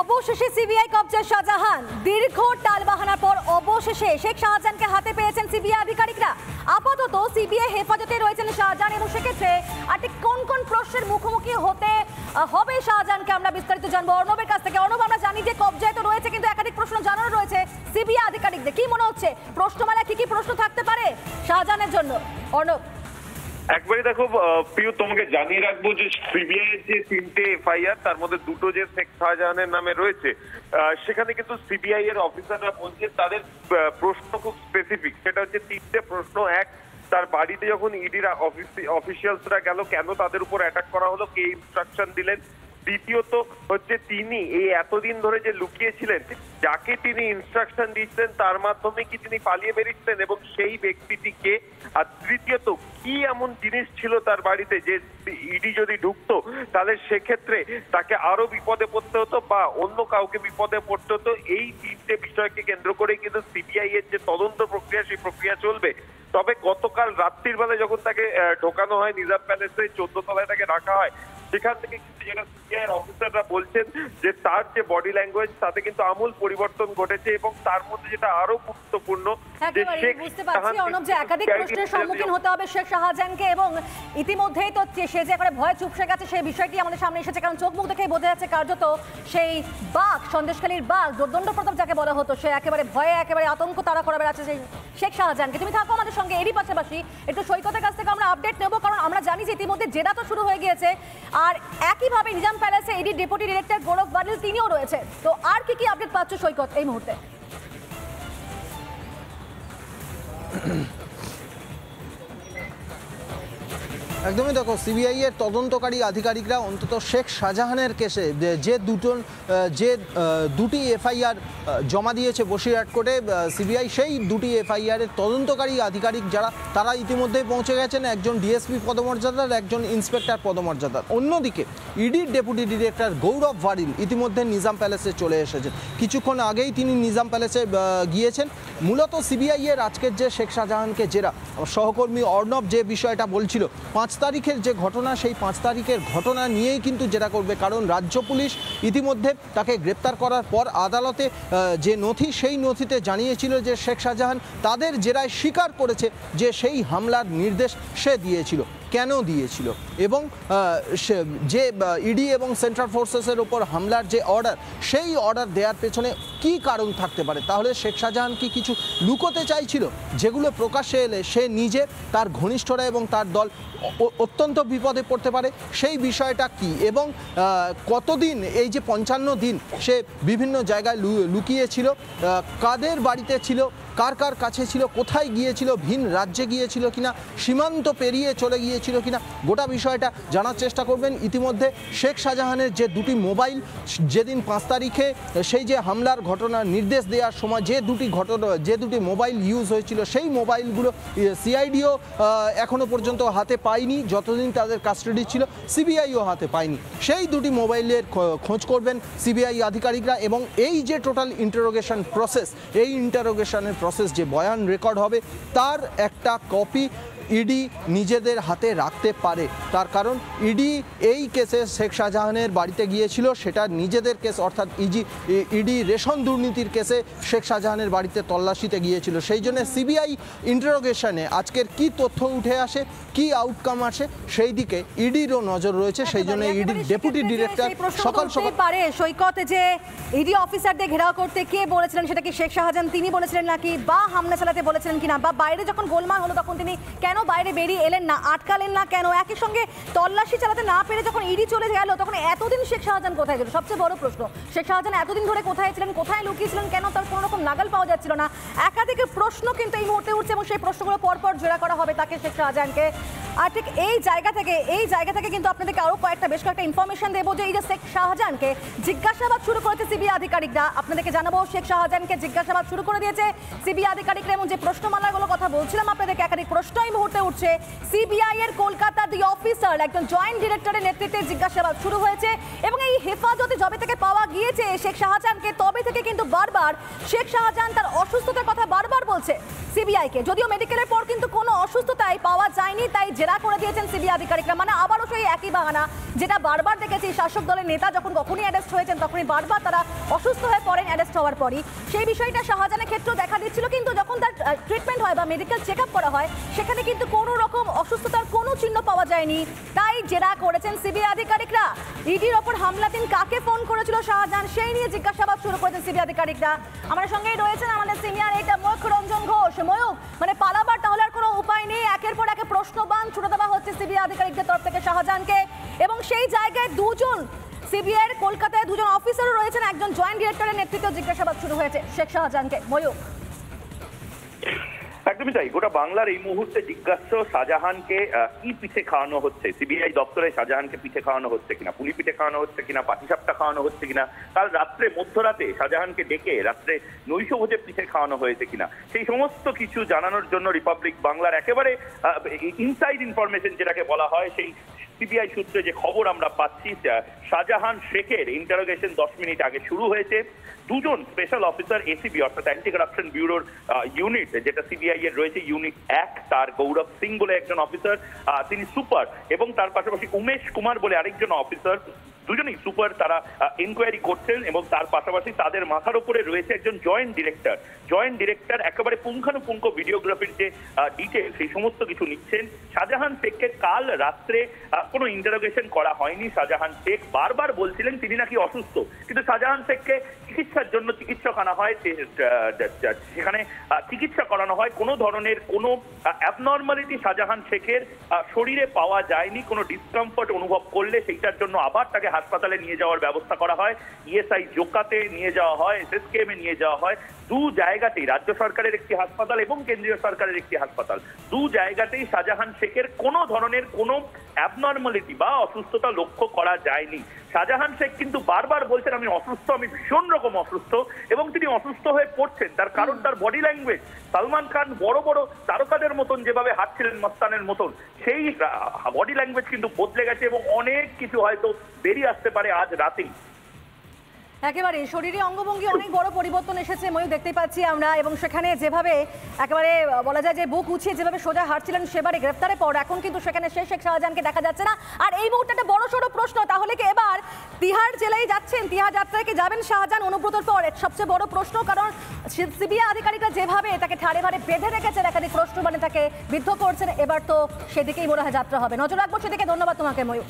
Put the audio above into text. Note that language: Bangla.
অবশেষে সিবিআই কবজা শাহজাহান। দীর্ঘ টালবাহানার পর অবশেষে শেখ শাহজাহানকে হাতে পেয়েছেন সিবিআই আধিকারিকরা। আপাতত সিবিআই হেফাজতে রয়েছেন শাহজাহান এবং সেক্ষেত্রে আর ঠিক কোন কোন প্রশ্নের মুখোমুখি হতে হবে শাহজাহানকে আমরা বিস্তারিত জানব। অর্ণবের কাছ থেকে। অর্ণব, আমরা জানি যে কবজায় তো রয়েছে, কিন্তু একাধিক প্রশ্ন জানানো রয়েছে সিবিআই আধিকারিকদের। কি মনে হচ্ছে? প্রশ্নমালা কি কি প্রশ্ন থাকতে পারে শাহজাহানের জন্য? অর্ণব। একবারই দেখো প্রিয়, তোমাকে জানিয়ে রাখব যে সিবিআই যে তিনটে এফআইআর, তার মধ্যে দুটো যে শেখ শাহজাহানের নামে রয়েছে সেখানে কিন্তু সিবিআই এর অফিসাররা বলছে তাদের প্রশ্ন খুব স্পেসিফিক সেটা হচ্ছে তিনটে প্রশ্ন। এক, তার বাড়িতে যখন ইডির অফিসিয়ালসরা গেল, কেন তাদের উপর অ্যাটাক করা হলো? কে ইনস্ট্রাকশন দিলেন? দ্বিতীয়ত হচ্ছে তিনি এই এতদিন ধরে যে লুকিয়েছিলেন, যাকে তিনি ইনস্ট্রাকশন দিচ্ছেন, তার মাধ্যমে কি তিনি পালিয়ে বেরিয়েছিলেন এবং সেই ব্যক্তিটিকে, আর তৃতীয়ত কি এমন জিনিস ছিল তার বাড়িতে যে ইডি যদি ঢুকতো, তাহলে সেক্ষেত্রে তাকে আরও বিপদে পড়তে হতো বা অন্য কাউকে বিপদে পড়তে হতো। এই তিনটে বিষয়কে কেন্দ্র করে কিন্তু সিবিআই এর যে তদন্ত প্রক্রিয়া, সেই প্রক্রিয়া চলবে। তবে গতকাল রাত্রির বেলায় যখন তাকে ঢোকানো হয়, নিজাম প্যালেসে চোদ্দ তলায় তাকে রাখা হয় সেখান থেকে কিন্তু যেটা অফিসাররা বলছেন যে তার যে বডি ল্যাঙ্গুয়েজ তাতে কিন্তু আমূল পরিবর্তন ঘটেছে এবং তার মধ্যে যেটা আরও গুরুত্বপূর্ণ যে শেখ বুঝতে পারছি। শাহজাহান যে একাধিক প্রশ্নের সম্মুখীন হতে হবে শেখ শাহজাহানকে এবং ইতিমধ্যেই তো সে যে করে ভয় চুপসে গেছে সেই বিষয়টি আমাদের সামনে এসেছে। কারণ চোখ মুখ দেখেই বোঝা যাচ্ছে কার্যত সেই বাঘ সন্দেশখালীর বাঘ দোর্দণ্ড প্রতাপ যাকে বলা হতো সে একেবারে ভয়ে একেবারে আতঙ্ক তারা করে বেড়াচ্ছে সেই শেখ শাহজাহানকে। তুমি থাকো আমাদের সঙ্গে এরই পাশাপাশি। একটু সৈকতের কাছ থেকে আমরা আপডেট নেব কারণ আমরা জানি যে ইতিমধ্যে জেরা তো শুরু হয়ে গিয়েছে। আর একইভাবে Nizam প্যালেসে ED deputy director Gaurav Badal তিনিও রয়েছে তো আর কি কি আপডেট পাচ্ছ সৈকত এই মুহূর্তে? একদমই দেখো সিবিআই এর তদন্তকারী আধিকারিকরা অন্তত শেখ শাহজাহানের কেসে যে- দুটো যে দুটি এফআইআর জমা দিয়েছে বসিরহাট কোর্টে সিবিআই সেই দুটি এফআইআর এর তদন্তকারী আধিকারিক যারা, তারা ইতিমধ্যেই পৌঁছে গেছেন। একজন ডিএসপি পদমর্যাদার, একজন ইন্সপেক্টর পদমর্যাদার। অন্যদিকে ইডির ডেপুটি ডিরেক্টর গৌরব ভারিল ইতিমধ্যে নিজাম প্যালেসে চলে এসেছেন। কিছুক্ষণ আগেই তিনি নিজাম প্যালেসে গিয়েছেন। মূলত সিবিআই এর আজকের যে শেখ শাহজাহানকে জেরা, সহকর্মী অর্ণব যে বিষয়টা বলছিল, পাঁচ তারিখের যে ঘটনা, সেই পাঁচ তারিখের ঘটনা নিয়েই কিন্তু জেরা করবে। কারণ রাজ্য পুলিশ ইতিমধ্যে তাকে গ্রেপ্তার করার পর আদালতে যে নথি, সেই নথিতে জানিয়েছিল যে শেখ শাহজাহান তাদের জেরায় স্বীকার করেছে যে সেই হামলার নির্দেশ সে দিয়েছিল। কেন দিয়েছিল? এবং যে ইডি এবং সেন্ট্রাল ফোর্সেসের ওপর হামলার যে অর্ডার সেই অর্ডার দেওয়ার পেছনে কি কারণ থাকতে পারে? তাহলে শেখ শাহজাহান কি কিছু লুকোতে চাইছিল? যেগুলো প্রকাশ্যে এলে সে নিজে, তার ঘনিষ্ঠরা এবং তার দল অত্যন্ত বিপদে পড়তে পারে। সেই বিষয়টা কি? এবং কতদিন, এই যে পঞ্চান্ন দিন সে বিভিন্ন জায়গায় লুকিয়েছিল? কাদের বাড়িতে ছিল? কার কার কাছে ছিল, কোথায় গিয়েছিল, ভিন রাজ্যে গিয়েছিল কিনা, সীমান্ত পেরিয়ে চলে গিয়েছিল কিনা, গোটা বিষয়টা জানার চেষ্টা করবেন। ইতিমধ্যে শেখ শাহজাহানের যে দুটি মোবাইল, যেদিন পাঁচ তারিখে সেই যে হামলার ঘটনার নির্দেশ দেওয়ার সময় যে দুটি ঘটনা, যে দুটি মোবাইল ইউজ হয়েছিল, সেই মোবাইলগুলো সিআইডিও এখনও পর্যন্ত হাতে পায়নি, যতদিন তাদের কাস্টাডি ছিল সিবিআইও হাতে পায়নি। সেই দুটি মোবাইলের খোঁজ করবেন সিবিআই আধিকারিকরা এবং এই যে টোটাল ইন্টারোগেশন প্রসেস এই ইন্টারোগেশনের প্রসেস যে বয়ান রেকর্ড হবে তার একটা কপি ইডি নিজেদের হাতে রাখতে পারে। তার কারণ ইডি এই কেসে শেখ শাহজাহানের বাড়িতে গিয়েছিল সেটা নিজেদের কেস অর্থাৎ ইজি ইডি রেশন দুর্নীতির কেসে শেখ শাহজাহানের বাড়িতে তল্লাশিতে গিয়েছিল। সেই জন্য সিবিআই ইন্টারোগেশনে আজকের কি তথ্য উঠে আসে কি আউটকাম আসে সেই দিকে ইডিরও নজর রয়েছে। সেই জন্য ইডির ডেপুটি ডিরেক্টর সকাল সকাল পারে সৈকত যে ইডি অফিসারদের ঘেরাও করতে কে বলেছিলেন সেটা কি শেখ শাহজাহান তিনি বলেছিলেন নাকি বা হামলা চালাতে বলেছিলেন কিনা বা বাইরে যখন গোলমাল হলো তখন তিনি কেন বাইরে বেরিয়ে এলেন না? আটকালেন না কেন? একই সঙ্গে তল্লাশি চালাতে না পেরে যখন ইডি চলে গেল, তখন এতদিন শেখ শাহজাহান কোথায় ছিল? সবচেয়ে বড় প্রশ্ন। শেখ শাহজাহান এতদিন ধরে কোথায় ছিলেন, কোথায় লুকিয়েছিলেন কেন তার কোনো রকম নাগাল পাওয়া যাচ্ছিল না? একাধিক প্রশ্ন কিন্তু এই মুহূর্তে উঠছে এবং সেই প্রশ্নগুলো পরপর জোড়া করা হবে তাকে, শেখ শাহজাহানকে। আর ঠিক এই জায়গা থেকে, এই জায়গা থেকে কিন্তু আপনাদেরকে আরও কয়েকটা, বেশ কয়েকটা ইনফরমেশন দেবো যে এই যে শেখ শাহজাহানকে জিজ্ঞাসাবাদ শুরু করেছে সিবিআই আধিকারিকরা। আপনাদেরকে জানাব, শেখ শাহজাহানকে জিজ্ঞাসাবাদ শুরু করে দিয়েছে সিবিআই আধিকারিকরা এবং যে প্রশ্নমালাগুলো কথা বলছিলাম, আপনাদেরকে একাধিক প্রশ্ন এই মুহূর্তে উঠছে। সিবিআই এর কলকাতা দি অফিসার একজন জয়েন্ট ডিরেক্টরের নেতৃত্বে জিজ্ঞাসাবাদ শুরু হয়েছে এবং এই হেফাজতে যবে থেকে পাওয়া গিয়েছে শেখ শাহজাহানকে, তবে থেকে কিন্তু বারবার শেখ শাহজাহান তার অসুস্থতার কথা বারবার বলছে সিবিআইকে যদিও মেডিকেলের পর কিন্তু কোনো অসুস্থতাই পাওয়া যায়নি তাই জেরা করে দিয়েছেন সিবিআই আধিকারিকরা। মানে আবারও সেই একই বাহানা, যেটা বারবার দেখেছি শাসক দলের নেতা যখন কখনই অ্যারেস্ট হয়েছেন, তখনই বারবার তারা অসুস্থ হয়ে পড়েন অ্যারেস্ট হওয়ার পরই। সেই বিষয়টা শাহজাহানের ক্ষেত্রেও দেখা দিচ্ছিল, কিন্তু যখন তার ট্রিটমেন্ট হয় বা মেডিকেল চেক করা হয়, সেখানে কিন্তু কোনো রকম অসুস্থতার কোনো চিহ্ন পাওয়া যায়নি। তাই জেরা করেছেন সিবিআই আধিকারিকরা। ইডির ওপর হামলা দিন কাকে ফোন করেছিল শাহজাহান, সেই নিয়ে জিজ্ঞাসাবাদ শুরু করেছেন সিবিআই আধিকারিকরা। আমাদের সঙ্গেই রয়েছেন আমাদের সিনিয়র এটা ময়ূখ রঞ্জন ঘোষ। ময়ূক মানে পালাবার নেই একের পর একে প্রশ্নবান ছুটে দেওয়া হচ্ছে সিবিআই আধিকারিকদের তরফ থেকে শাহজাহানকে। এবং সেই জায়গায় দুজন সিবিআই এর কলকাতায় দুজন অফিসারও রয়েছেন। একজন জয়েন্ট ডিরেক্টরের নেতৃত্বে জিজ্ঞাসাবাদ শুরু হয়েছে শেখ শাহজাহানকে। ময়ূক একদমই তাই। গোটা বাংলার এই মুহূর্তে জিজ্ঞাসা শাহজাহানকে কি পিঠে খাওয়ানো হচ্ছে? সিবিআই দপ্তরে শাহজাহানকে পিঠে খাওয়ানো হচ্ছে কিনা? পুলি পিঠে খাওয়ানো হচ্ছে কিনা? পাটিসাপটা খাওয়ানো হচ্ছে কিনা? কাল রাত্রে, মধ্যরাতে শাহজাহানকে ডেকে রাত্রে নৈশ ভোজে পিঠে খাওয়ানো হয়েছে কিনা? সেই সমস্ত কিছু জানানোর জন্য রিপাবলিক বাংলার একেবারে ইনসাইড ইনফরমেশন যেটাকে বলা হয়, সেই সিবিআই সূত্রে যে খবর আমরা পাচ্ছি শাহজাহান শেখের ইন্টারোগেশন দশ মিনিট আগে শুরু হয়েছে। দুজন স্পেশাল অফিসার এসিবি অর্থাৎ অ্যান্টি কারাপশন ব্যুরোর ইউনিট যেটা সিবিআই এর রয়েছে ইউনিট এক, তার গৌরব সিং বলে একজন অফিসার তিনি সুপার এবং তার পাশাপাশি উমেশ কুমার বলে আরেকজন অফিসার দুজনেই সুপার তারা ইনকোয়ারি করছেন এবং তার পাশাপাশি তাদের মাথার উপরে রয়েছে একজন জয়েন্ট ডিরেক্টর জয়েন্ট ডিরেক্টর, একেবারে পুঙ্খানুপুঙ্খ ভিডিওগ্রাফির যে ডিটেল সেই সমস্ত কিছু নিচ্ছেন। শাহজাহান শেখকে কাল রাত্রে কোনো ইন্টারোগেশন করা হয়নি শাহজাহান শেখ। বারবার বলছিলেন তিনি নাকি অসুস্থ। কিন্তু শাহজাহান শেখকে চিকিৎসার জন্য চিকিৎসক আনা হয় সেখানে চিকিৎসা করানো হয়। কোনো ধরনের কোনো অ্যাবনর্মালিটি শাহজাহান শেখের শরীরে পাওয়া যায়নি। কোনো ডিসকমফর্ট অনুভব করলে সেইটার জন্য আবার তাকে হাসপাতালে নিয়ে যাওয়ার ব্যবস্থা করা হয়। ইএসআই জোকাতে নিয়ে যাওয়া হয় এসএসকেএম নিয়ে যাওয়া হয়। দু জায়গাতেই রাজ্য সরকারের একটি হাসপাতাল এবং কেন্দ্রীয় সরকারের একটি হাসপাতাল। দু জায়গাতেই শাহজাহান শেখের কোনো ধরনের কোনো অ্যাবনর্মালিটি বা অসুস্থতা লক্ষ্য করা যায়নি। শাহজাহান শেখ কিন্তু বারবার বলছেন, আমি অসুস্থ, আমি ভীষণ রকম অসুস্থ এবং তিনি অসুস্থ হয়ে পড়ছেন। তার কারণ তার বডি ল্যাঙ্গুয়েজ সালমান খান বড় বড় তারকাদের মতন যেভাবে হাঁটছিলেন মস্তানের মতন, সেই বডি ল্যাঙ্গুয়েজ কিন্তু বদলে গেছে এবং অনেক কিছু হয়তো বেরিয়ে আসতে পারে আজ রাতেই। একেবারে শরীরে অঙ্গভঙ্গি অনেক বড় পরিবর্তন এসেছে, ময়ূর দেখতে পাচ্ছি আমরা। এবং সেখানে যেভাবে একেবারে বলা যায় যে বুক উঁচিয়ে যেভাবে সোজা হাঁটছিলেন সেবারে গ্রেফতারে পর, এখন কিন্তু সেখানে শেষ শেখ শাহজাহানকে দেখা যাচ্ছে না। আর এই মুহূর্তে একটা বড় সড়ো প্রশ্ন, তাহলে কি এবার তিহার জেলায় যাচ্ছেন? তিহার যাত্রায় কি যাবেন শাহজাহান অনুব্রতর পর? সবচেয়ে বড় প্রশ্ন, কারণ সিবিআই আধিকারিকরা যেভাবে তাকে ঠাড়ে ভাড়ে বেঁধে রেখেছেন, একাধিক প্রশ্ন মানে তাকে বিদ্ধ করছেন, এবার তো সেদিকেই মনে হয় যাত্রা হবে। নজর রাখব সেদিকে, ধন্যবাদ তোমাকে ময়ূর।